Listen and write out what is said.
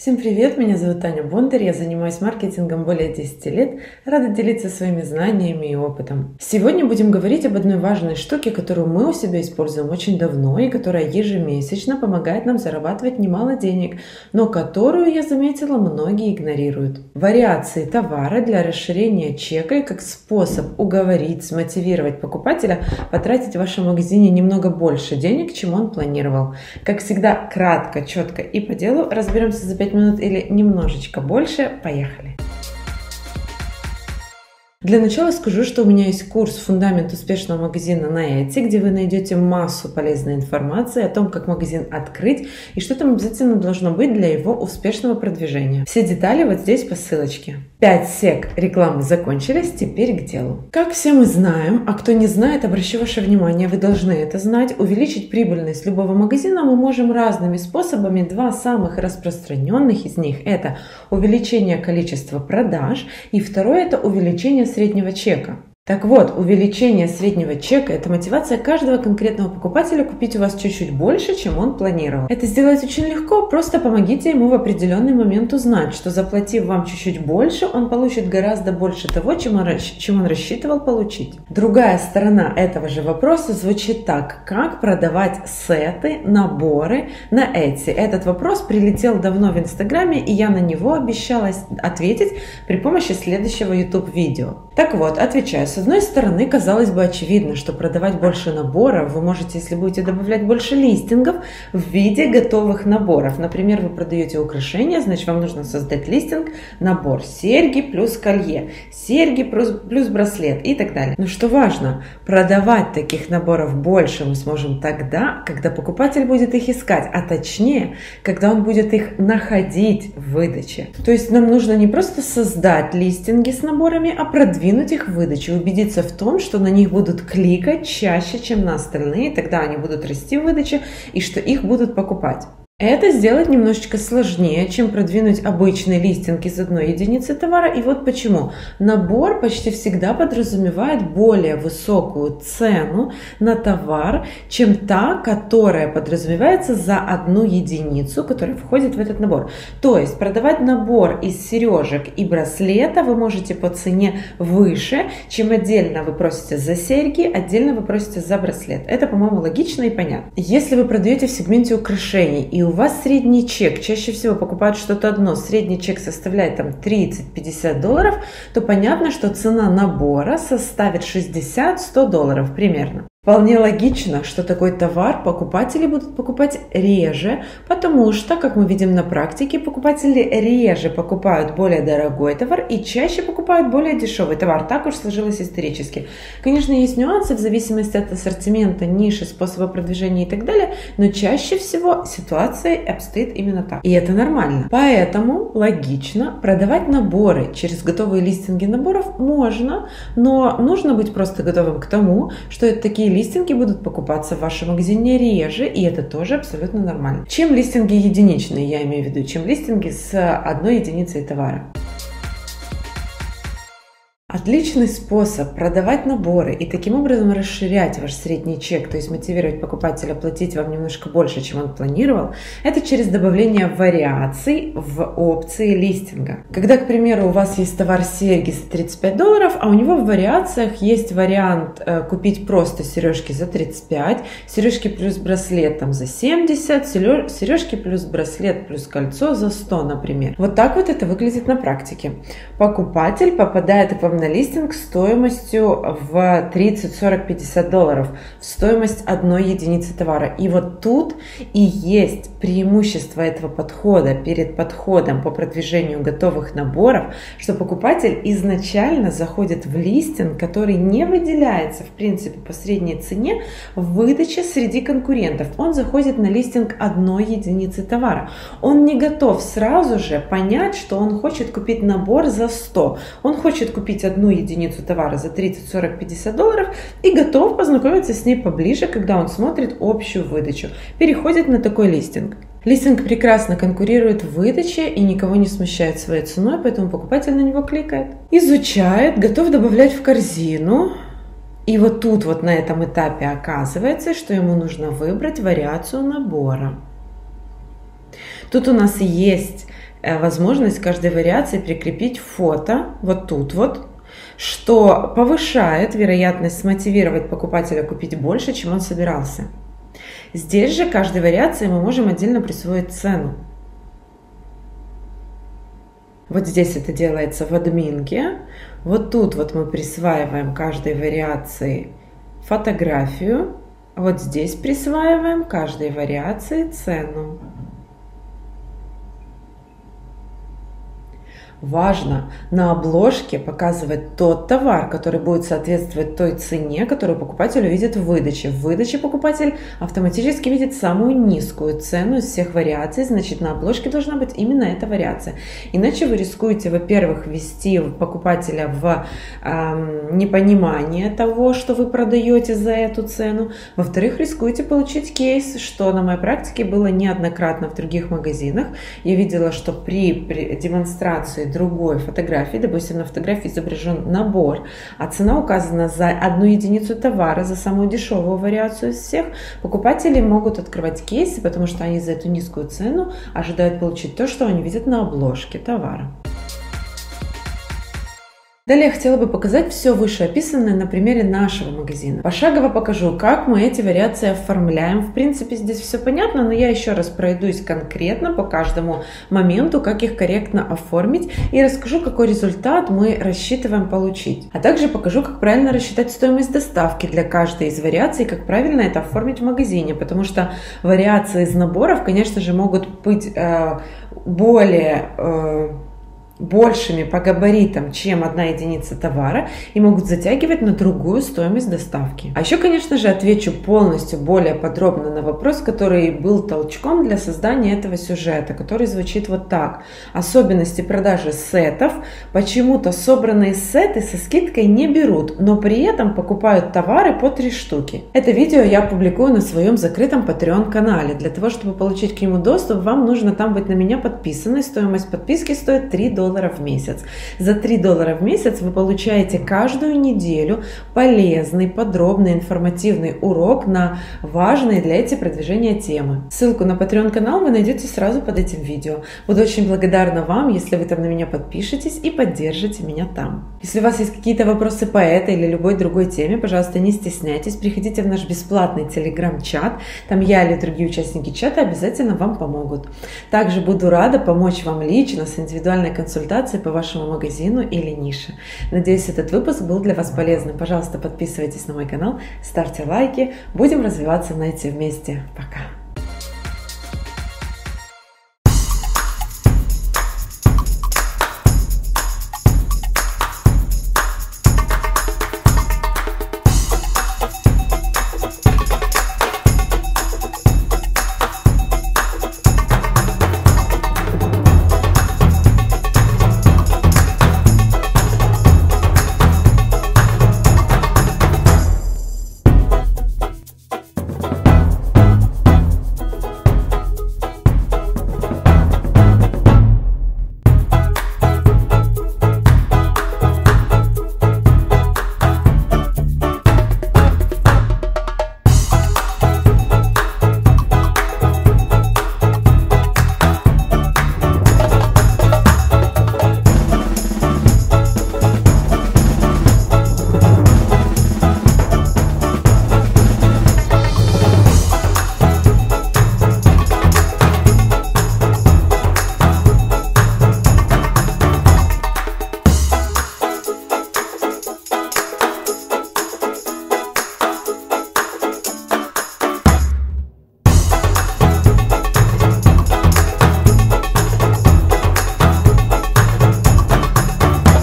Всем привет, меня зовут Таня Бондарь, я занимаюсь маркетингом более 10 лет, рада делиться своими знаниями и опытом. Сегодня будем говорить об одной важной штуке, которую мы у себя используем очень давно и которая ежемесячно помогает нам зарабатывать немало денег, но которую, я заметила, многие игнорируют. Вариации товара для расширения чека и как способ уговорить, смотивировать покупателя потратить в вашем магазине немного больше денег, чем он планировал. Как всегда, кратко, четко и по делу разберемся за 5 5 минут или немножечко больше. Поехали! Для начала скажу, что у меня есть курс «Фундамент успешного магазина» на Etsy, где вы найдете массу полезной информации о том, как магазин открыть и что там обязательно должно быть для его успешного продвижения. Все детали вот здесь по ссылочке. 5 сек рекламы закончились, теперь к делу. Как все мы знаем, а кто не знает, обращу ваше внимание, вы должны это знать, увеличить прибыльность любого магазина мы можем разными способами. Два самых распространенных из них это увеличение количества продаж и второе это увеличение среднего чека. Так вот, увеличение среднего чека – это мотивация каждого конкретного покупателя купить у вас чуть-чуть больше, чем он планировал. Это сделать очень легко, просто помогите ему в определенный момент узнать, что заплатив вам чуть-чуть больше, он получит гораздо больше того, чем он, чем он рассчитывал получить. Другая сторона этого же вопроса звучит так, как продавать сеты, наборы на Etsy. Этот вопрос прилетел давно в Инстаграме, и я на него обещала ответить при помощи следующего YouTube-видео. Так вот, отвечаю, с одной стороны, казалось бы очевидно, что продавать больше наборов вы можете, если будете добавлять больше листингов в виде готовых наборов. Например, вы продаете украшения, значит вам нужно создать листинг, набор серьги плюс колье, серьги плюс, плюс браслет и так далее. Но что важно, продавать таких наборов больше мы сможем тогда, когда покупатель будет их искать, а точнее, когда он будет их находить в выдаче. То есть нам нужно не просто создать листинги с наборами, а продвинуть их в выдаче, убедиться в том, что на них будут кликать чаще, чем на остальные, тогда они будут расти в выдаче и что их будут покупать. Это сделать немножечко сложнее, чем продвинуть обычный листинг из одной единицы товара. И вот почему. Набор почти всегда подразумевает более высокую цену на товар, чем та, которая подразумевается за одну единицу, которая входит в этот набор. То есть продавать набор из сережек и браслета вы можете по цене выше, чем отдельно вы просите за серьги, отдельно вы просите за браслет. Это, по-моему, логично и понятно. Если вы продаете в сегменте украшений и у вас средний чек, чаще всего покупают что-то одно, средний чек составляет там 30-50 долларов, то понятно, что цена набора составит 60-100 долларов примерно. Вполне логично, что такой товар покупатели будут покупать реже, потому что, как мы видим на практике, покупатели реже покупают более дорогой товар и чаще покупают более дешевый товар. Так уж сложилось исторически. Конечно, есть нюансы в зависимости от ассортимента, ниши, способа продвижения и так далее, но чаще всего ситуация обстоит именно так. И это нормально. Поэтому логично продавать наборы через готовые листинги наборов можно, но нужно быть просто готовым к тому, что это такие листинги будут покупаться в вашем магазине реже, и это тоже абсолютно нормально. Чем листинги единичные, я имею в виду, чем листинги с одной единицей товара. Отличный способ продавать наборы и таким образом расширять ваш средний чек, то есть мотивировать покупателя платить вам немножко больше, чем он планировал, это через добавление вариаций в опции листинга. Когда, к примеру, у вас есть товар серьги за 35 долларов, а у него в вариациях есть вариант э, купить просто сережки за 35, сережки плюс браслет там за 70, сережки плюс браслет плюс кольцо за 100, например. Вот так вот это выглядит на практике. Покупатель попадает к вам на листинг стоимостью в 30, 40, 50 долларов, в стоимость одной единицы товара. И вот тут и есть преимущество этого подхода перед подходом по продвижению готовых наборов, что покупатель изначально заходит в листинг, который не выделяется, в принципе, по средней цене в выдаче среди конкурентов. Он заходит на листинг одной единицы товара. Он не готов сразу же понять, что он хочет купить набор за 100. Он хочет купить одну единицу товара за 30, 40, 50 долларов и готов познакомиться с ней поближе, когда он смотрит общую выдачу. Переходит на такой листинг. Листинг прекрасно конкурирует в выдаче и никого не смущает своей ценой, поэтому покупатель на него кликает. Изучает, готов добавлять в корзину. И вот тут вот на этом этапе оказывается, что ему нужно выбрать вариацию набора. Тут у нас есть э, возможность каждой вариации прикрепить фото вот тут вот, что повышает вероятность смотивировать покупателя купить больше, чем он собирался. Здесь же каждой вариации мы можем отдельно присвоить цену. Вот здесь это делается в админке. Вот тут вот мы присваиваем каждой вариации фотографию. Вот здесь присваиваем каждой вариации цену. Важно на обложке показывать тот товар, который будет соответствовать той цене, которую покупатель увидит в выдаче. В выдаче покупатель автоматически видит самую низкую цену из всех вариаций, значит на обложке должна быть именно эта вариация. Иначе вы рискуете, во-первых, ввести покупателя в э, непонимание того, что вы продаете за эту цену. Во-вторых, рискуете получить кейс, что на моей практике было неоднократно в других магазинах. Я видела, что при, при демонстрации другой фотографии, допустим, на фотографии изображен набор, а цена указана за одну единицу товара, за самую дешевую вариацию из всех, покупатели могут открывать кейсы, потому что они за эту низкую цену ожидают получить то, что они видят на обложке товара. Далее я хотела бы показать все вышеописанное на примере нашего магазина. Пошагово покажу, как мы эти вариации оформляем. В принципе, здесь все понятно, но я еще раз пройдусь конкретно по каждому моменту, как их корректно оформить и расскажу, какой результат мы рассчитываем получить. А также покажу, как правильно рассчитать стоимость доставки для каждой из вариаций, как правильно это оформить в магазине, потому что вариации из наборов, конечно же, могут быть э, более... Э, большими по габаритам, чем одна единица товара и могут затягивать на другую стоимость доставки. А еще, конечно же, отвечу полностью более подробно на вопрос, который был толчком для создания этого сюжета, который звучит вот так. Особенности продажи сетов. Почему-то собранные сеты со скидкой не берут, но при этом покупают товары по три штуки. Это видео я публикую на своем закрытом Patreon канале. Для того, чтобы получить к нему доступ, вам нужно там быть на меня подписанной. Стоимость подписки стоит 3 доллара долларов в месяц. За 3 доллара в месяц вы получаете каждую неделю полезный, подробный, информативный урок на важные для эти продвижения темы. Ссылку на Patreon канал вы найдете сразу под этим видео. Буду очень благодарна вам, если вы там на меня подпишетесь и поддержите меня там. Если у вас есть какие-то вопросы по этой или любой другой теме, пожалуйста, не стесняйтесь, приходите в наш бесплатный телеграм-чат. Там я или другие участники чата обязательно вам помогут. Также буду рада помочь вам лично с индивидуальной консультацией консультации по вашему магазину или нише. Надеюсь, этот выпуск был для вас полезным. Пожалуйста, подписывайтесь на мой канал, ставьте лайки. Будем развиваться на эти вместе. Пока!